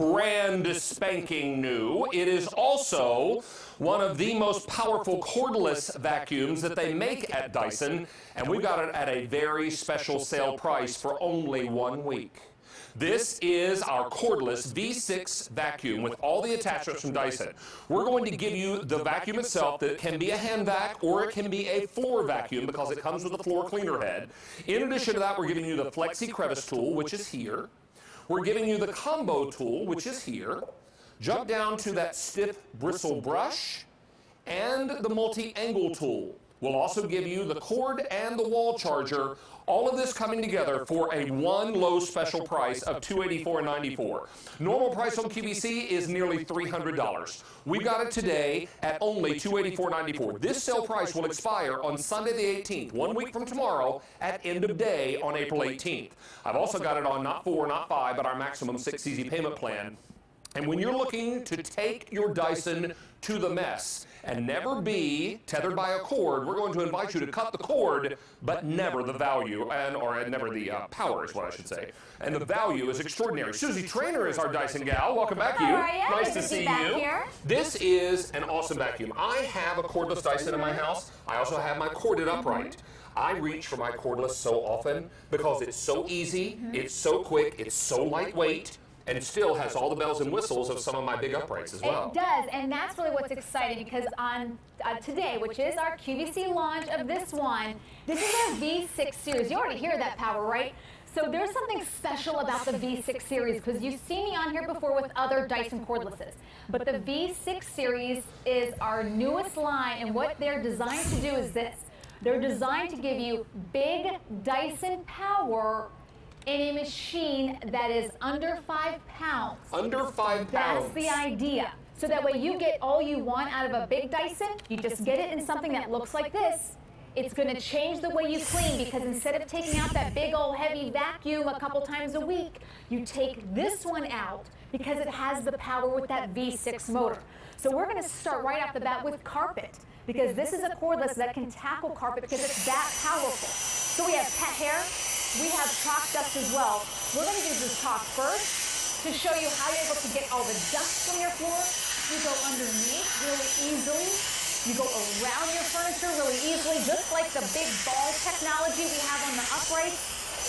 brand spanking new. It is also one of the most powerful cordless vacuums that they make at Dyson, and we've got it at a very special sale price for only one week. This is our cordless V6 vacuum with all the attachments from Dyson. We're going to give you the vacuum itself that can be a hand vac or it can be a floor vacuum because it comes with a floor cleaner head. In addition to that, we're giving you the Flexi Crevice tool, which is here. We're giving you the combo tool, which is here. Jump down to that stiff bristle brush and the multi-angle tool. We'll also give you the cord and the wall charger all of this coming together for a one low special price of $284.94. Normal price on QVC is nearly $300. We got it today at only $284.94. This sale price will expire on Sunday the 18th, one week from tomorrow, at end of day on April 18th. I've also got it on not four, not five, but our maximum six easy payment plan. And when you're looking to take your Dyson to the mess and never be tethered by a cord, we're going to invite you to cut the cord, but never the value, and or never the uh, power is what I should say. And the value is extraordinary. Susie Trainer is our Dyson gal. Welcome back, you. Nice to see you. Here. This is an awesome vacuum. I have a cordless Dyson in my house. I also have my corded upright. I reach for my cordless so often because it's so easy, it's so quick, it's so lightweight and it still has all the bells and whistles of some of my big uprights as well. It does, and that's really what's exciting because on uh, today, which is our QVC launch of this one, this is our V6 series. You already hear that power, right? So there's something special about the V6 series because you've seen me on here before with other Dyson cordlesses. But the V6 series is our newest line, and what they're designed to do is this. They're designed to give you big Dyson power in a machine that is under five pounds. Under five pounds. That's the idea. So that way you get all you want out of a big Dyson, you just get it in something that looks like this. It's going to change the way you clean because instead of taking out that big old heavy vacuum a couple times a week, you take this one out because it has the power with that V6 motor. So we're going to start right off the bat with carpet because this is a cordless that can tackle carpet because it's that powerful. So we have pet hair, we have chalk dust as well. We're going to use this chalk first to show you how you're able to get all the dust from your floor. You go underneath really easily. You go around your furniture really easily, just like the big ball technology we have on the upright.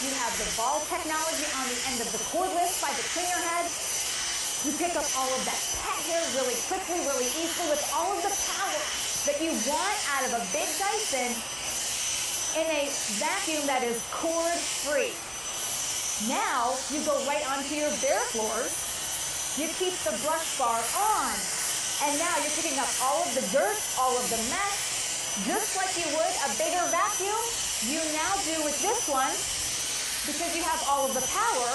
You have the ball technology on the end of the cordless by the cleaner head. You pick up all of that pet hair really quickly, really easily with all of the power that you want out of a big Dyson in a vacuum that is cord free. Now you go right onto your bare floors. You keep the brush bar on. And now you're picking up all of the dirt, all of the mess, just like you would a bigger vacuum. You now do with this one, because you have all of the power,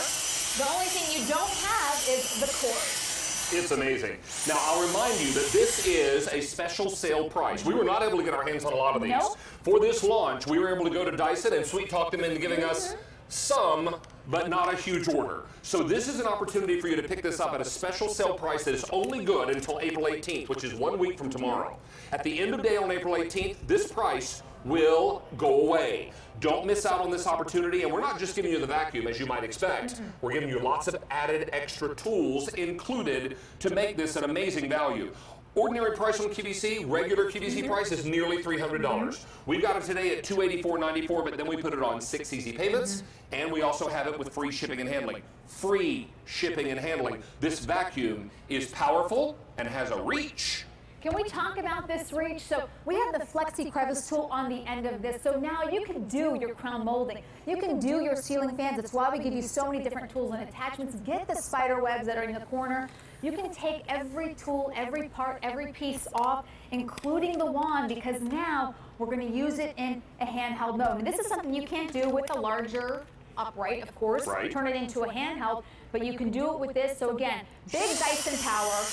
the only thing you don't have is the cord. It's amazing. Now, I'll remind you that this is a special sale price. We were not able to get our hands on a lot of these. Nope. For this launch, we were able to go to Dyson and sweet talk them into giving us some, but not a huge order. So this is an opportunity for you to pick this up at a special sale price that is only good until April 18th, which is one week from tomorrow. At the end of day on April 18th, this price will go away. Don't miss out on this opportunity. And we're not just giving you the vacuum, as you might expect. We're giving you lots of added extra tools included to make this an amazing value. Ordinary price on QVC, regular QVC price is nearly $300. We've got it today at $284.94, but then we put it on six easy payments, and we also have it with free shipping and handling. Free shipping and handling. This vacuum is powerful and has a reach can we talk about this reach? So we have the Flexi Crevice tool on the end of this. So now you can do your crown molding. You can do your ceiling fans. That's why we give you so many different tools and attachments. Get the spider webs that are in the corner. You can take every tool, every part, every piece off, including the wand, because now we're going to use it in a handheld mode. And this is something you can't do with a larger upright, of course, right. turn it into a handheld, but you can do it with this. So again, big Dyson power,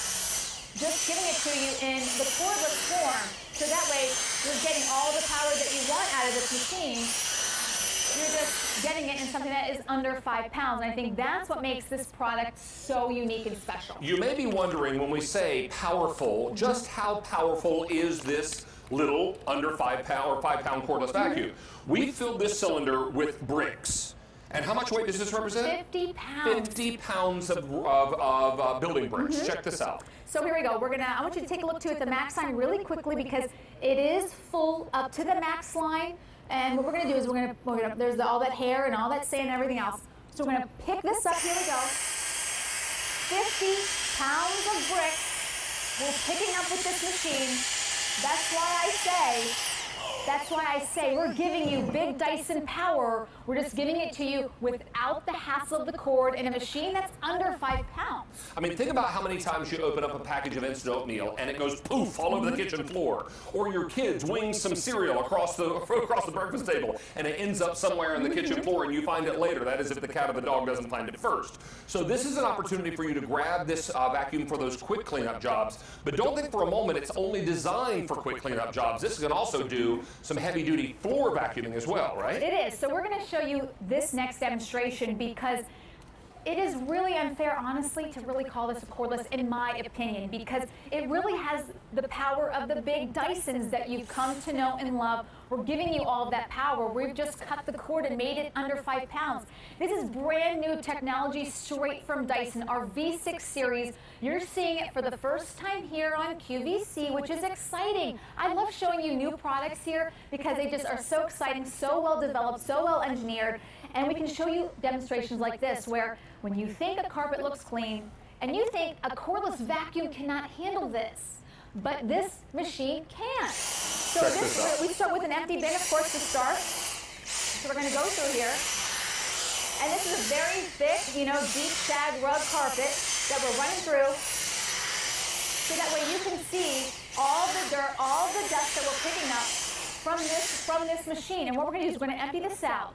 just giving it to you in the cordless form. So that way you're getting all the power that you want out of this machine. You're just getting it in something that is under five pounds. And I think that's what makes this product so unique and special. You may be wondering when we say powerful, just how powerful is this little under five pound or five pound cordless vacuum? We filled this cylinder with bricks. And how much weight does this represent? 50 pounds. 50 pounds of, of, of uh, building bricks. Mm-hmm. Check this out. So here we go. We're gonna. I want you to take a look too at the max line really quickly because it is full up to the max line. And what we're gonna do is we're gonna, we're gonna there's all that hair and all that sand and everything else. So we're gonna pick this up. Here we go. 50 pounds of bricks. We're picking up with this machine. That's why I say that's why I say we're giving you big Dyson power. We're just giving it to you without the hassle of the cord in a machine that's under five pounds. I mean, think about how many times you open up a package of instant oatmeal and it goes poof all over the kitchen floor, or your kids wing some cereal across the across the breakfast table and it ends up somewhere in the kitchen floor and you find it later. That is if the cat or the dog doesn't find it first. So this is an opportunity for you to grab this uh, vacuum for those quick cleanup jobs. But don't think for a moment it's only designed for quick cleanup jobs. This can also do some heavy duty floor vacuuming as well, right? It is. So we're going to show you this next demonstration because it is really unfair, honestly, to really call this a cordless, in my opinion, because it really has the power of the big Dysons that you've come to know and love. We're giving you all that power. We've just cut the cord and made it under five pounds. This is brand new technology straight from Dyson, our V6 series. You're seeing it for the first time here on QVC, which is exciting. I love showing you new products here because they just are so exciting, so well developed, so well engineered. And we can show you demonstrations like this where when you think a carpet looks clean and you think a cordless vacuum cannot handle this, but this machine can. So Check this, this we start with an empty bin, of course, to start. So we're going to go through here. And this is a very thick, you know, deep shag rug carpet that we're running through. So that way you can see all the dirt, all the dust that we're picking up from this from this machine. And what we're going to do is we're going to empty this out.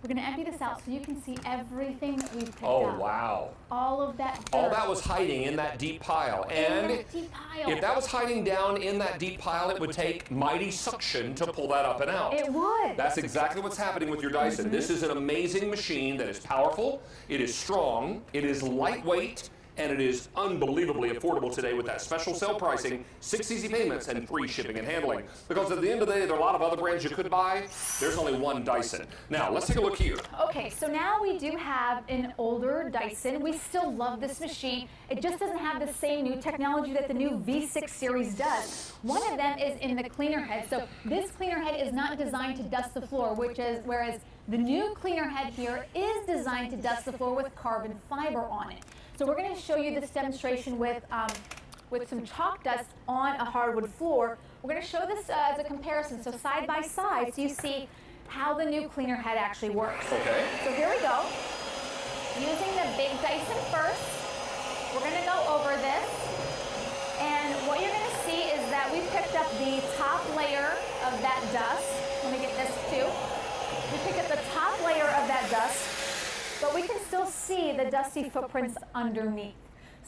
We're going to empty this out so you can see everything that we've picked Oh, up. wow. All of that dirt. All that was hiding in that deep pile. And deep pile. if that was hiding down in that deep pile, it would take mighty suction to pull that up and out. It would. That's exactly what's happening with your Dyson. This is an amazing machine that is powerful, it is strong, it is lightweight, and it is unbelievably affordable today with that special sale pricing, six easy payments, and free shipping and handling. Because at the end of the day, there are a lot of other brands you could buy. There's only one Dyson. Now, let's take a look here. Okay, so now we do have an older Dyson. We still love this machine. It just doesn't have the same new technology that the new V6 series does. One of them is in the cleaner head. So this cleaner head is not designed to dust the floor, which is whereas the new cleaner head here is designed to dust the floor with carbon fiber on it. So we're going to show you this demonstration with um, with some chalk dust on a hardwood floor. We're going to show this uh, as a comparison, so side by side, so you see how the new cleaner head actually works. Okay. So here we go. Using the big Dyson first, we're gonna go over this. And what you're gonna see is that we picked up the top layer of that dust. Let me get this too. We picked up the top layer of that dust, but we can still see the dusty footprints underneath.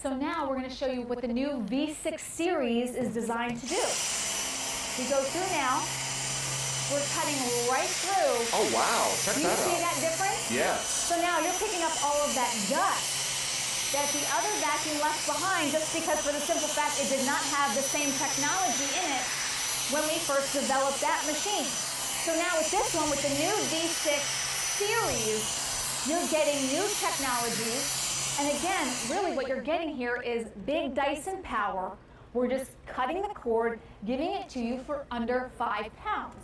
So now we're gonna show you what the new V6 series is designed to do. We go through now. We're cutting right through. Oh, wow. Check Do you that see that difference? Yes. So now you're picking up all of that dust that the other vacuum left behind just because for the simple fact it did not have the same technology in it when we first developed that machine. So now with this one, with the new V6 series, you're getting new technologies. And again, really what you're getting here is big Dyson power. We're just cutting the cord, giving it to you for under five pounds.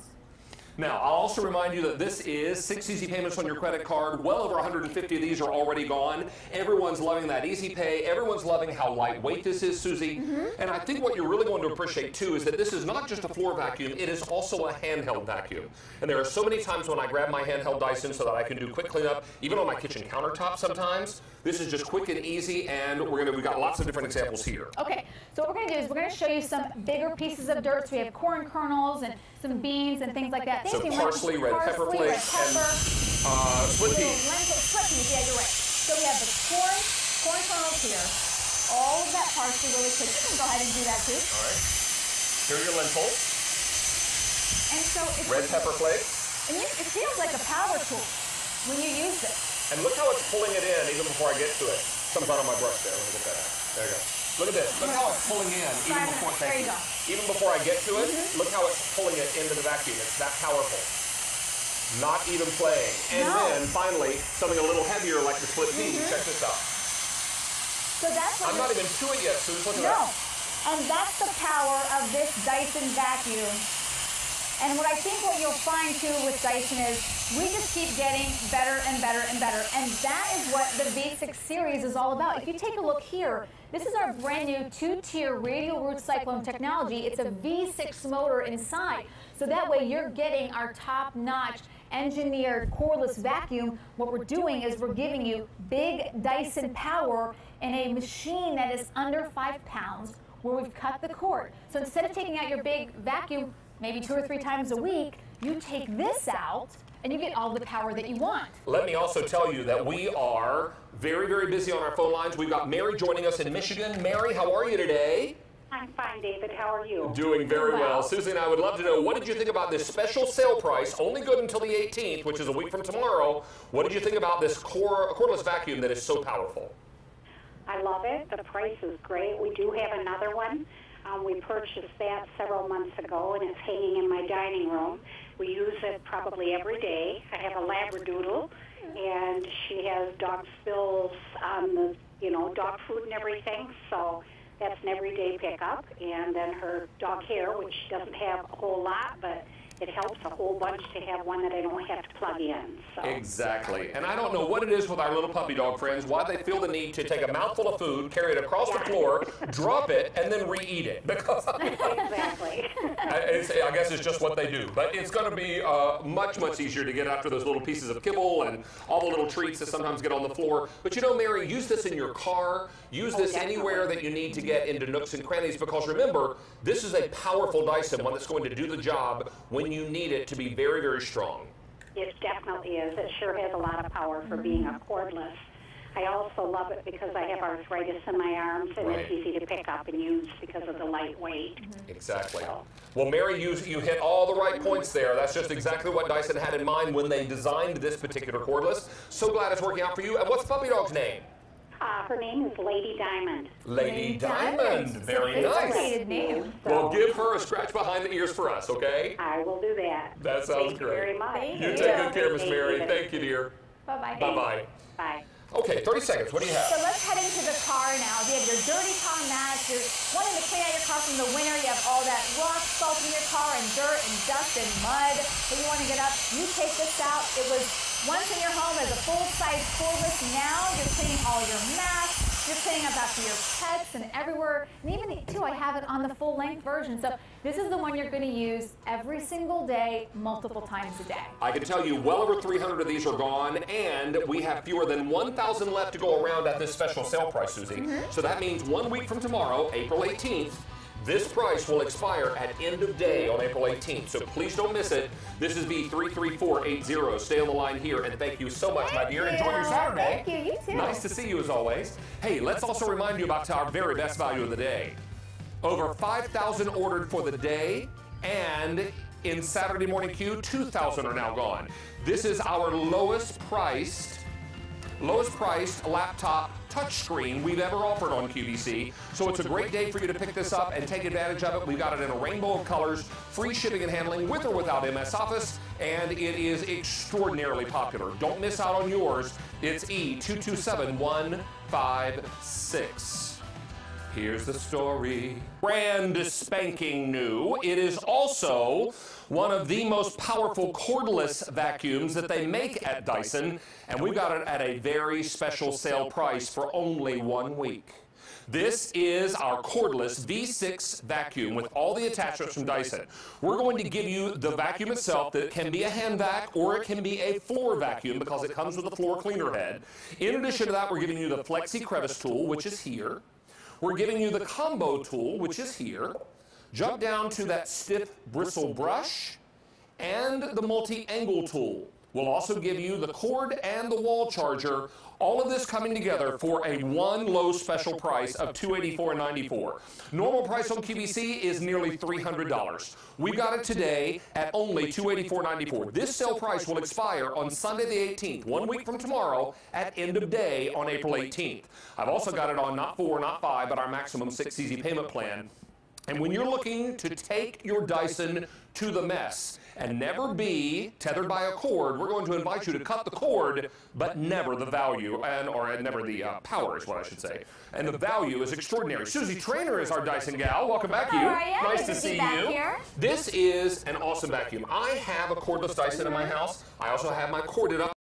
Now, I'll also remind you that this is six easy payments on your credit card. Well over 150 of these are already gone. Everyone's loving that easy pay. Everyone's loving how lightweight this is, Susie. Mm-hmm. And I think what you're really going to appreciate too is that this is not just a floor vacuum, it is also a handheld vacuum. And there are so many times when I grab my handheld Dyson so that I can do quick cleanup, even on my kitchen countertop sometimes. This is just quick and easy, and we're gonna we've got lots of different examples here. Okay, so what we're going to do is we're going to show you some bigger pieces of dirt. So we have corn kernels and some beans and things like that. So you, parsley, red pepper parsley, red flakes, and pepper, Uh, split peas. lentil, split peas. Yeah, you're right. So we have the corn, corn kernels here. All of that parsley really quick. You can go ahead and do that too. All right. Here are your lentils, And so it's, red pepper flakes. and it, it feels like a power tool when you use this. And look how it's pulling it in even before I get to it. Something's on my brush there. Let me get that out. There you go. Look at this. Look how it's pulling in even before thank you. Mm-hmm. Even before I get to it, look how it's pulling it into the vacuum. It's that powerful. Not even playing. And No. then finally, something a little heavier like the split pea. Check this out. So that's what I'm not even to it yet, Susan. Look at No. that. And that's the power of this Dyson vacuum. And what I think what you'll find too with Dyson is we just keep getting better and better and better. And that is what the V6 series is all about. If you take a look here, this is our brand new two-tier radial root cyclone technology. It's a V6 motor inside. So that way you're getting our top-notch engineered cordless vacuum. What we're doing is we're giving you big Dyson power in a machine that is under five pounds where we've cut the cord. So instead of taking out your big vacuum maybe two or three times a week, you take this out and you get all the power that you want. Let me also tell you that we are very, very busy on our phone lines. We've got Mary joining us in Michigan. Mary, how are you today? I'm fine, David. How are you? Doing very well. Well. Susie and I would love to know what did you think about this special sale price, only good until the 18th, which is a week from tomorrow. What did you think about this core, cordless vacuum that is so powerful? I love it. The price is great. We do have another one. Um, we purchased that several months ago, and it's hanging in my dining room. We use it probably every day. I have a Labradoodle, and she has dog spills on the, you know, dog food and everything. So that's an everyday pickup. And then her dog hair, which doesn't have a whole lot, but it helps a whole bunch to have one that I don't have to plug in. So. Exactly. And I don't know what it is with our little puppy dog friends, why they feel the need to take a mouthful of food, carry it across the floor, drop it, and then re-eat it. Because Exactly. I, I guess it's just what they do. But it's going to be uh, much, much easier to get after those little pieces of kibble and all the little treats that sometimes get on the floor. But you know, Mary, use this in your car. Use Oh, this definitely. anywhere that you need to get into nooks and crannies. Because remember, this is a powerful Dyson, one that's going to do the job when you need it to be very, very strong. It definitely is. It sure has a lot of power for being a cordless. I also love it because I have arthritis in my arms and Right. it's easy to pick up and use because of the lightweight. Mm-hmm. Exactly. Well, Mary, you, you hit all the right points there. That's just exactly what Dyson had in mind when they designed this particular cordless. So glad it's working out for you. And what's puppy dog's name? Uh, her name is Lady Diamond. Lady Diamond. Very nice. Sophisticated name. Well, give her a scratch behind the ears for us, okay? I will do that. That sounds Thank great. you very much. Thank You you. take good care, Miss Mary. you. Thank you, dear. Bye-bye. Bye bye. Bye. Okay, 30 seconds. What do you have? So let's head into the car now. You have your dirty car mats, you're wanting to clean out your car from the winter, you have all that rock salt in your car and dirt and dust and mud that you want to get up, you take this out. It was once in your home as a full-size cordless. Now you're cleaning all your mats. You're cleaning up after your pets and everywhere. And even too, I have it on the full-length version. So this is the one you're going to use every single day, multiple times a day. I can tell you well over 300 of these are gone, and we have fewer than 1,000 left to go around at this special sale price, Susie. Mm-hmm. So that means one week from tomorrow, April 18th, this price will expire at end of day on April 18th. So please don't miss it. This is B33480. Stay on the line here, and thank you so much, my dear. Enjoy your Saturday. Thank you. You too. Nice to see you as always. Hey, let's also remind you about our very best value of the day. Over 5,000 ordered for the day, and in Saturday morning queue, 2,000 are now gone. This is our lowest priced, lowest priced laptop touchscreen we've ever offered on QVC. So it's a great day for you to pick this up and take advantage of it. We've got it in a rainbow of colors, free shipping and handling with or without MS Office, and it is extraordinarily popular. Don't miss out on yours. It's E E227156. Here's the story. Brand spanking new. It is also one of the most powerful cordless vacuums that they make at Dyson, and we've got it at a very special sale price for only one week. This is our cordless V6 vacuum with all the attachments from Dyson. We're going to give you the vacuum itself that can be a hand vac or it can be a floor vacuum because it comes with a floor cleaner head. In addition to that, we're giving you the Flexi Crevice tool, which is here. We're giving you the combo tool, which is here. Jump down to that stiff bristle brush and the multi-angle tool. We'll also give you the cord and the wall charger, all of this coming together for a one low special price of $284.94. Normal price on QVC is nearly $300. We got it today at only $284.94. This sale price will expire on Sunday the 18th, one week from tomorrow, at end of day on April 18th. I've also got it on not four, not five, but our maximum six easy payment plan. And when you're looking to take your Dyson to the mess and never be tethered by a cord, we're going to invite you to cut the cord, but never the value, and or never the uh, power is what I should say. And the value is extraordinary. Susie Trainer is our Dyson gal. Welcome back, you. Nice to to see you. here. This is an awesome vacuum. I have a cordless Dyson in my house. I also have my corded up